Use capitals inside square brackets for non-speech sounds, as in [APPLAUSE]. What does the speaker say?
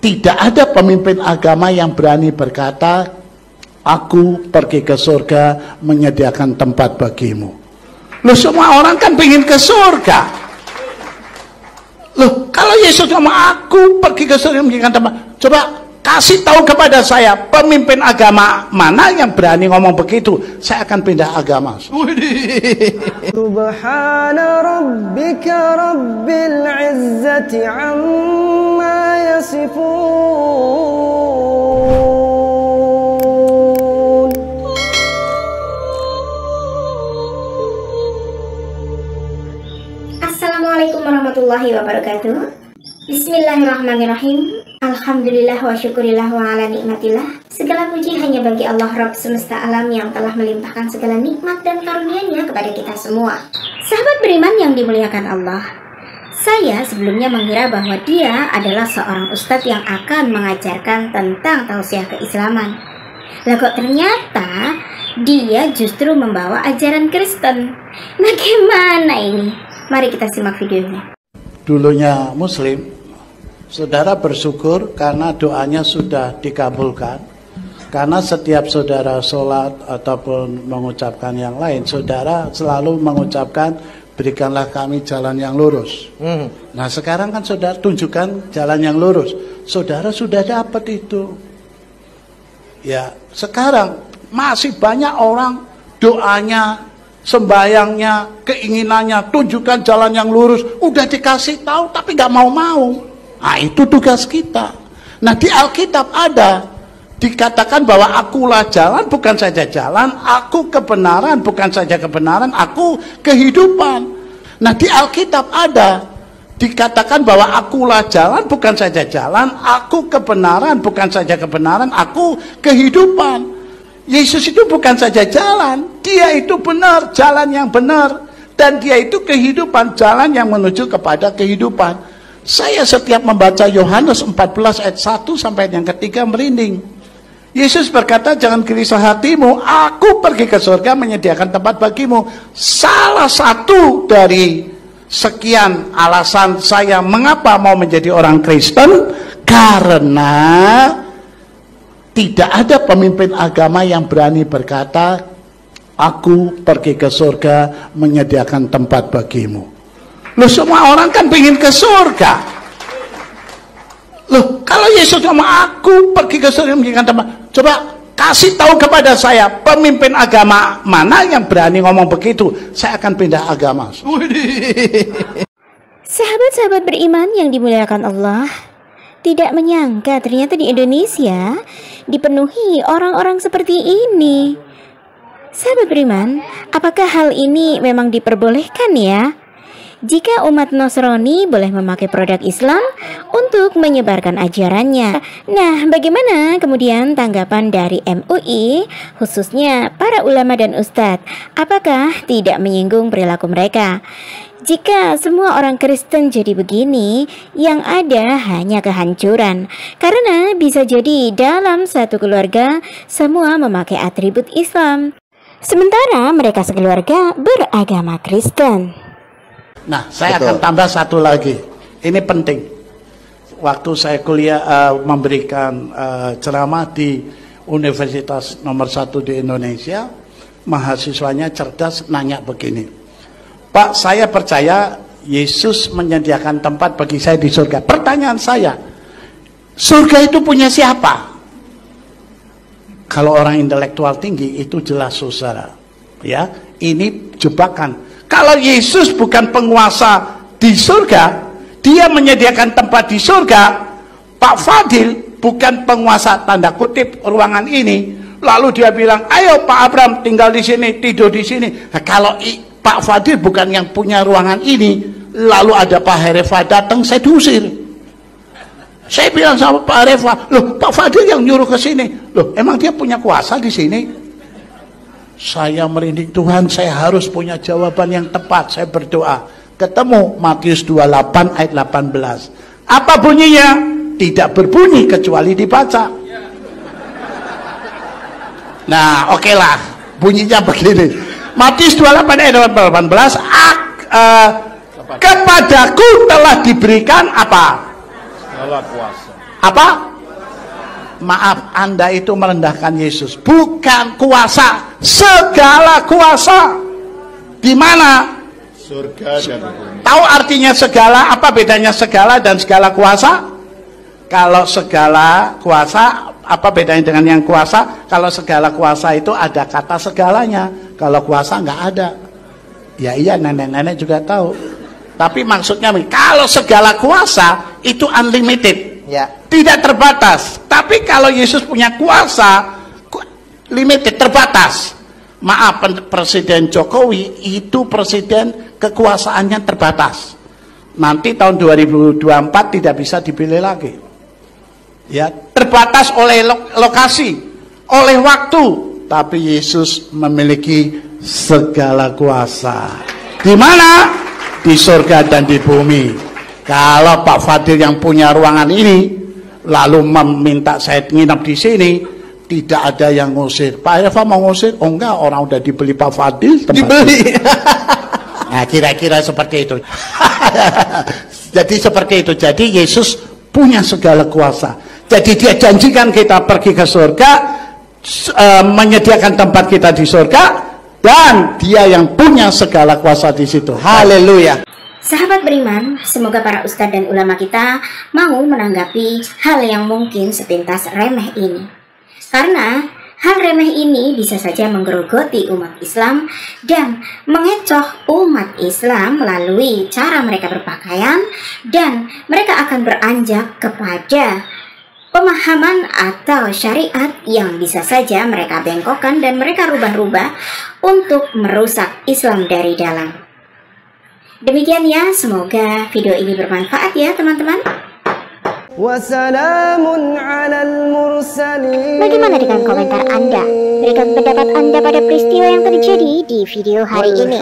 tidak ada pemimpin agama yang berani berkata, aku pergi ke surga menyediakan tempat bagimu. Loh semua orang kan ingin ke surga. Loh kalau Yesus ngomong aku pergi ke surga menyediakan tempat. Coba kasih tahu kepada saya pemimpin agama mana yang berani ngomong begitu. Saya akan pindah agama. Subhana rabbika rabbil izzati amma Assalamualaikum warahmatullahi wabarakatuh. Bismillahirrahmanirrahim. Alhamdulillah wa syukurillah wa ala nikmatillah. Segala puji hanya bagi Allah Rabb semesta alam yang telah melimpahkan segala nikmat dan karunia-Nya kepada kita semua. Sahabat beriman yang dimuliakan Allah Saya sebelumnya mengira bahwa dia adalah seorang ustadz yang akan mengajarkan tentang tausiah keislaman Lah kok ternyata dia justru membawa ajaran Kristen Bagaimana ini? Mari kita simak videonya Dulunya muslim, saudara bersyukur karena doanya sudah dikabulkan. Karena setiap saudara sholat ataupun mengucapkan yang lain, saudara selalu mengucapkan berikanlah kami jalan yang lurus. Nah sekarang kan saudara tunjukkan jalan yang lurus. Saudara sudah dapat itu. Ya sekarang masih banyak orang doanya, sembayangnya, keinginannya, tunjukkan jalan yang lurus. Udah dikasih tahu tapi nggak mau-mau. Nah itu tugas kita. Nah di Alkitab ada dikatakan bahwa akulah jalan bukan saja jalan, aku kebenaran bukan saja kebenaran, aku kehidupan. Nah di Alkitab ada dikatakan bahwa akulah jalan bukan saja jalan, aku kebenaran bukan saja kebenaran, aku kehidupan. Yesus itu bukan saja jalan, dia itu benar, jalan yang benar. Dan dia itu kehidupan, jalan yang menuju kepada kehidupan. Saya setiap membaca Yohanes 14 ayat 1 sampai yang ketiga merinding. Yesus berkata, jangan gelisah hatimu, aku pergi ke surga menyediakan tempat bagimu. Salah satu dari sekian alasan saya mengapa mau menjadi orang Kristen, karena tidak ada pemimpin agama yang berani berkata, aku pergi ke surga menyediakan tempat bagimu. Loh semua orang kan ingin ke surga. Kalau Yesus ngomong aku pergi ke surga menyediakan tempat. Coba kasih tahu kepada saya pemimpin agama mana yang berani ngomong begitu. Saya akan pindah agama. Sahabat-sahabat beriman yang dimuliakan Allah, tidak menyangka ternyata di Indonesia dipenuhi orang-orang seperti ini. Sahabat beriman, apakah hal ini memang diperbolehkan ya? Jika umat Nasrani boleh memakai produk Islam untuk menyebarkan ajarannya. Nah, bagaimana kemudian tanggapan dari MUI, khususnya para ulama dan ustadz? Apakah tidak menyinggung perilaku mereka? Jika semua orang Kristen jadi begini, yang ada hanya kehancuran. Karena bisa jadi dalam satu keluarga semua memakai atribut Islam. Sementara mereka sekeluarga beragama Kristen. Nah, saya Betul. akan tambah satu lagi. Ini penting. Waktu saya kuliah uh, memberikan uh, ceramah di universitas nomor satu di Indonesia, mahasiswanya cerdas nanya begini, Pak, saya percaya Yesus menyediakan tempat bagi saya di surga. Pertanyaan saya, surga itu punya siapa? Kalau orang intelektual tinggi itu jelas saudara. Ya, ini jebakan kalau Yesus bukan penguasa di surga, dia menyediakan tempat di surga, Pak Fadil bukan penguasa tanda kutip ruangan ini, lalu dia bilang, ayo Pak Abram tinggal di sini, tidur di sini. Nah, kalau Pak Fadil bukan yang punya ruangan ini, lalu ada Pak Herefa datang, saya diusir. Saya bilang sama Pak Herefa, loh Pak Fadil yang nyuruh ke sini, loh emang dia punya kuasa di sini? Saya merinding Tuhan, saya harus punya jawaban yang tepat. Saya berdoa. Ketemu Matius 28 ayat 18. Apa bunyinya? Tidak berbunyi kecuali dibaca. Nah, oke okay lah. Bunyinya begini. Matius 28 ayat 18. Ak, uh, kepadaku telah diberikan apa? Segala kuasa. apa? Maaf, Anda itu merendahkan Yesus. Bukan kuasa, segala kuasa. Di mana? surga dan bumi. Tahu artinya segala? Apa bedanya segala dan segala kuasa? Kalau segala kuasa, apa bedanya dengan yang kuasa? Kalau segala kuasa itu ada kata segalanya. Kalau kuasa nggak ada. Ya iya, nenek-nenek juga tahu. Tapi maksudnya, kalau segala kuasa itu unlimited. Ya. Tidak terbatas. Tapi kalau Yesus punya kuasa, ku- limited, terbatas. Maaf, Presiden Jokowi itu presiden kekuasaannya terbatas. Nanti tahun 2024 tidak bisa dipilih lagi. Ya, terbatas oleh lo- lokasi, oleh waktu, tapi Yesus memiliki segala kuasa. Di mana? Di surga dan di bumi. Kalau Pak Fadil yang punya ruangan ini lalu meminta saya nginap di sini, tidak ada yang ngusir. Pak Eva mau ngusir? Oh enggak, orang udah dibeli Pak Fadil. Dibeli. [LAUGHS] Nah, kira-kira seperti itu. [LAUGHS] Jadi seperti itu. Jadi Yesus punya segala kuasa. Jadi dia janjikan kita pergi ke surga, eh, menyediakan tempat kita di surga, dan dia yang punya segala kuasa di situ. Haleluya. Sahabat beriman, semoga para ustadz dan ulama kita mau menanggapi hal yang mungkin sepintas remeh ini. Karena hal remeh ini bisa saja menggerogoti umat Islam dan mengecoh umat Islam melalui cara mereka berpakaian dan mereka akan beranjak kepada pemahaman atau syariat yang bisa saja mereka bengkokkan dan mereka rubah-rubah untuk merusak Islam dari dalam. Demikian ya, semoga video ini bermanfaat ya teman-teman. Bagaimana dengan komentar Anda? Berikan pendapat Anda pada peristiwa yang terjadi di video hari ini.